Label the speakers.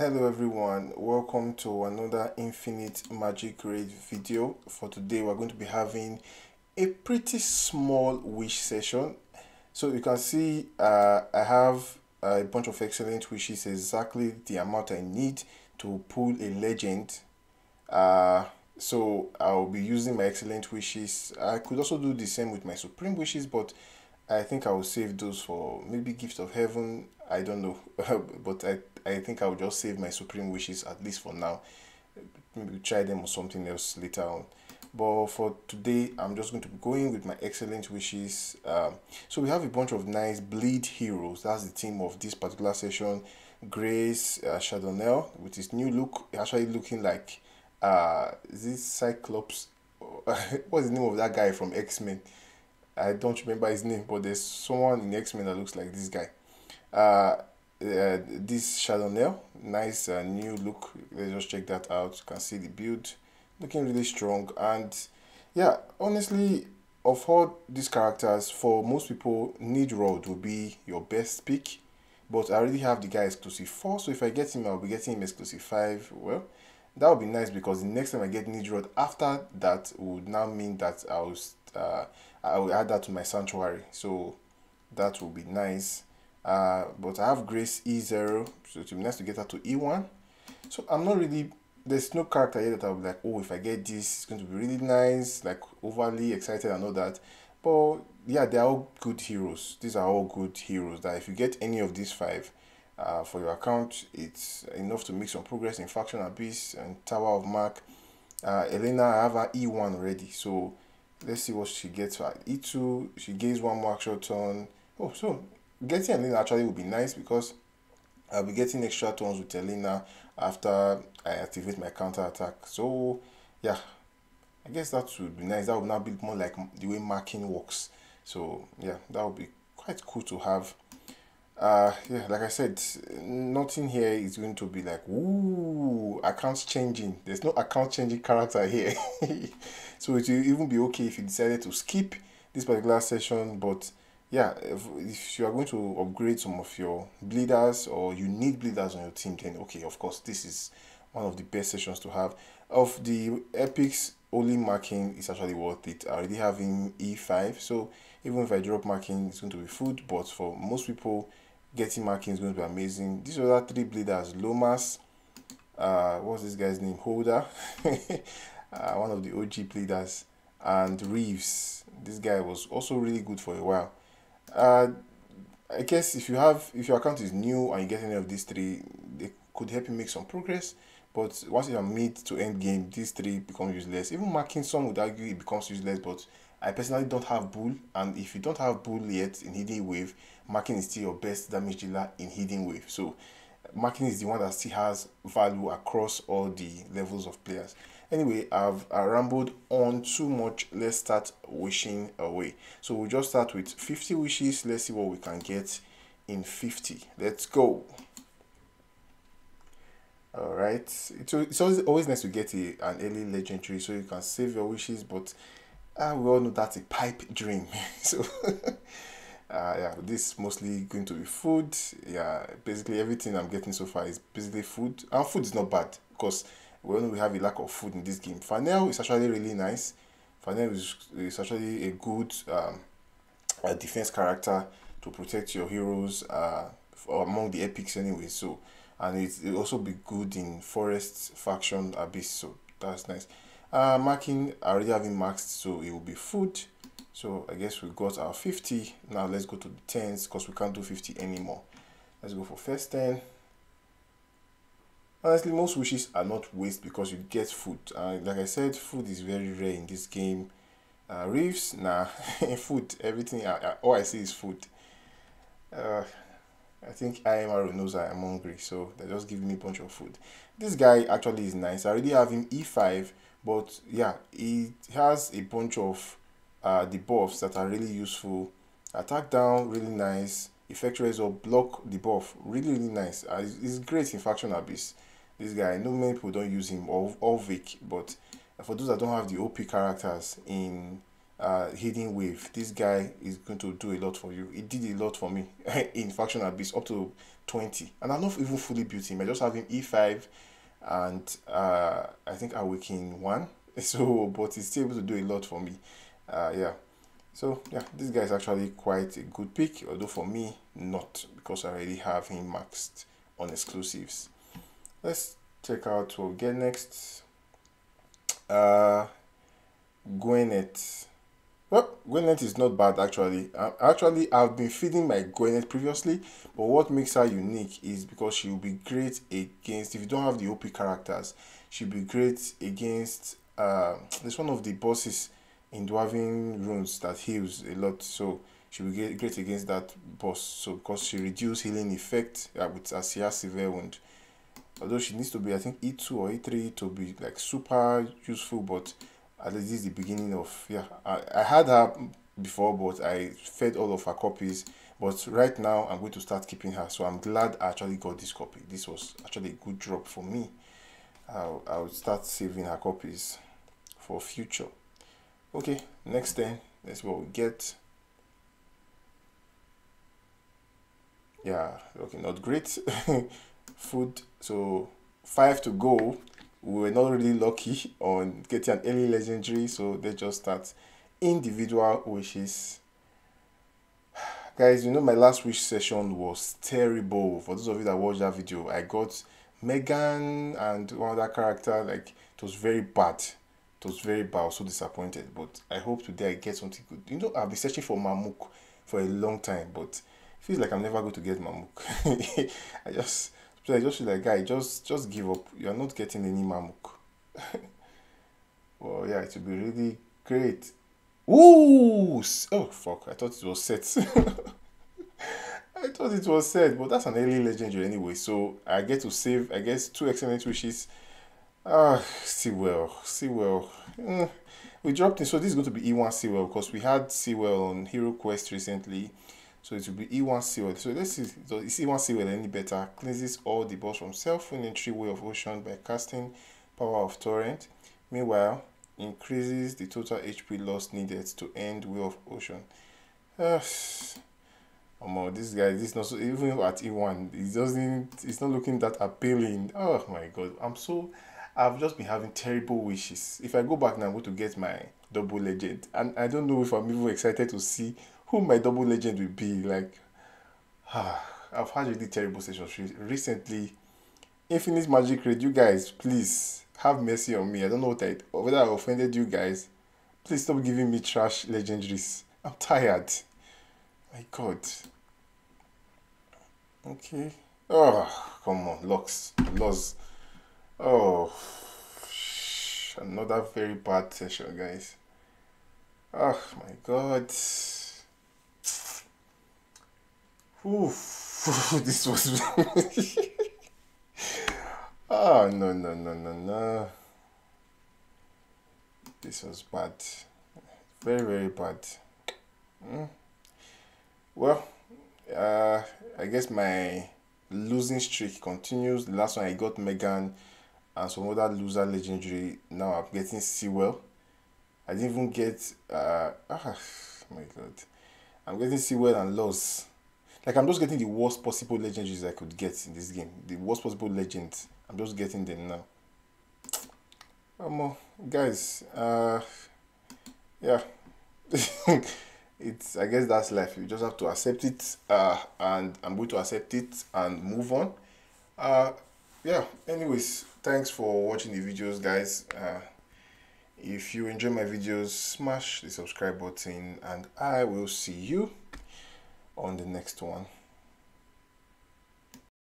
Speaker 1: hello everyone. Welcome to another infinite magic raid video. For today we're going to be having a pretty small wish session. So you can see uh, i have a bunch of excellent wishes exactly the amount i need to pull a legend. Uh, so i'll be using my excellent wishes. I could also do the same with my supreme wishes but I think I will save those for maybe Gift of Heaven. I don't know, but I I think I will just save my supreme wishes at least for now. Maybe try them or something else later on. But for today, I'm just going to be going with my excellent wishes. Um, so we have a bunch of nice bleed heroes. That's the theme of this particular session. Grace uh, Chardonnel with his new look, actually looking like uh, this Cyclops. What's the name of that guy from X Men? I don't remember his name, but there's someone in X Men that looks like this guy. Uh, uh, this Chardonnel, nice uh, new look. Let's just check that out. You can see the build looking really strong. And yeah, honestly, of all these characters, for most people, Need Rod will be your best pick. But I already have the guy exclusive 4, so if I get him, I'll be getting him exclusive 5. Well, that would be nice because the next time I get Need Rod after that would now mean that I'll uh, I will add that to my sanctuary so that will be nice uh, but I have Grace E0 so it will be nice to get her to E1 so I'm not really there's no character here that I'll be like oh if I get this it's going to be really nice like overly excited and all that. But yeah they're all good heroes. These are all good heroes that if you get any of these five uh, for your account it's enough to make some progress in faction abyss and tower of mark. Uh, Elena I have her E1 already so let's see what she gets at e2 she gains one more extra turn. Oh so getting Elena actually would be nice because I'll be getting extra turns with Elena after I activate my counter attack. So yeah I guess that would be nice. That would now be more like the way marking works. So yeah that would be quite cool to have. Uh yeah like i said nothing here is going to be like ooh accounts changing. There's no account changing character here. So it will even be okay if you decided to skip this particular session but yeah if, if you are going to upgrade some of your bleeders or you need bleeders on your team then okay of course this is one of the best sessions to have of the epics only marking is actually worth it i already have in e5 so even if i drop marking it's going to be food but for most people getting marking is going to be amazing. These other three bleeders, Lomas, uh, what's this guy's name? Holder, uh, one of the OG bleeders, and Reeves. This guy was also really good for a while. Uh, I guess if you have, if your account is new and you get any of these three, they could help you make some progress. But once you are mid to end game, these three become useless. Even marking some would argue it becomes useless, but I personally don't have Bull, and if you don't have Bull yet in Hidden Wave, marking is still your best damage dealer in Hidden Wave. So marking is the one that still has value across all the levels of players. Anyway, I've I rambled on too much. Let's start wishing away. So we'll just start with 50 wishes. Let's see what we can get in 50. Let's go. All right. It's, it's always, always nice to get a, an early legendary so you can save your wishes, but uh, we all know that's a pipe dream. so, uh, yeah, this is mostly going to be food. Yeah, basically everything I'm getting so far is basically food. And food is not bad because we we have a lack of food in this game. Fanel is actually really nice. Fanel is, is actually a good um, a defense character to protect your heroes uh, among the epics anyway. So, and it will also be good in forest faction abyss. So that's nice uh, marking I already having maxed so it will be food so I guess we got our 50 now let's go to the tens because we can't do 50 anymore let's go for first 10 honestly most wishes are not waste because you get food. Uh, like I said food is very rare in this game. Uh, reefs nah food everything I, all I see is food. Uh, I think IMR knows I am hungry so they're just giving me a bunch of food. This guy actually is nice. I already have him E5 but yeah he has a bunch of uh, debuffs that are really useful. Attack down really nice. Effect block debuff really really nice. Uh, it's great in faction abyss this guy i know many people don't use him or, Vic, but for those that don't have the op characters in uh, hidden wave. This guy is going to do a lot for you. He did a lot for me in faction abyss up to 20, and I'm not even fully built him. I just have him E5 and uh, I think Awaken one. So, but he's still able to do a lot for me. Uh, yeah. So yeah, this guy is actually quite a good pick, although for me not because I already have him maxed on exclusives. Let's check out what we get next. Uh, Gwenet. Well, Gwenet is not bad actually. Uh, actually, I've been feeding my Gwenet previously, but what makes her unique is because she will be great against, if you don't have the OP characters, she'll be great against, uh, this one of the bosses in Dwarven runes that heals a lot, so she will get great against that boss. So because she reduce healing effect uh, with Asia Severe Wound. Although she needs to be, I think, E2 or E3 to be like super useful, but at least this is the beginning of yeah. I, I had her before but i fed all of her copies. But right now i'm going to start keeping her so i'm glad i actually got this copy. This was actually a good drop for me. I'll, I'll start saving her copies for future. Okay next thing that's what we get. Yeah okay not great. Food so five to go we were not really lucky on getting an early legendary, so they just start individual wishes. Guys, you know my last wish session was terrible. For those of you that watched that video, I got Megan and one other character, like it was very bad. It was very bad. I was so disappointed. But I hope today I get something good. You know, I've been searching for Mamook for a long time, but feels like I'm never going to get Mamook. I just so I just like, guy, just just give up. You're not getting any mamuk. well, yeah, it would be really great. Ooh! Oh, fuck. I thought it was set. I thought it was set, but that's an early legendary anyway. So I get to save, I guess, two excellent wishes. Ah, see well, see well. Mm. We dropped in, so this is going to be E1 Sewell because we had Sewell on Hero Quest recently. So it will be E1 Sewell. So let's see, so is E1 Sewell any better? Cleanses all the boss from self-entry way of ocean by casting power of torrent. Meanwhile, increases the total HP loss needed to end way of ocean. Uh, um, this guy, this not so, even at E1, it doesn't, it's not looking that appealing. Oh my god, I'm so, I've just been having terrible wishes. If I go back now, I'm going to get my double legend, and I don't know if I'm even excited to see who my double legend will be. Like, ah, I've had really terrible sessions recently. Infinite Magic Raid, you guys, please have mercy on me. I don't know what I, whether I offended you guys. Please stop giving me trash legendaries. I'm tired. My God. Okay. Oh, come on, locks, loss. Oh, another very bad session, guys. Oh my God. Oof, this was. oh, no, no, no, no, no. This was bad. Very, very bad. Mm. Well, uh, I guess my losing streak continues. The last one I got Megan and some other loser legendary. Now I'm getting Sewell. I didn't even get. Uh, ah, my god. I'm getting Sewell and Loss. Like I'm just getting the worst possible legendaries I could get in this game. The worst possible legends. I'm just getting them now. Um, guys, uh, yeah, it's I guess that's life. You just have to accept it, uh, and I'm going to accept it and move on. Uh, yeah. Anyways, thanks for watching the videos, guys. Uh, if you enjoy my videos, smash the subscribe button, and I will see you on the next one.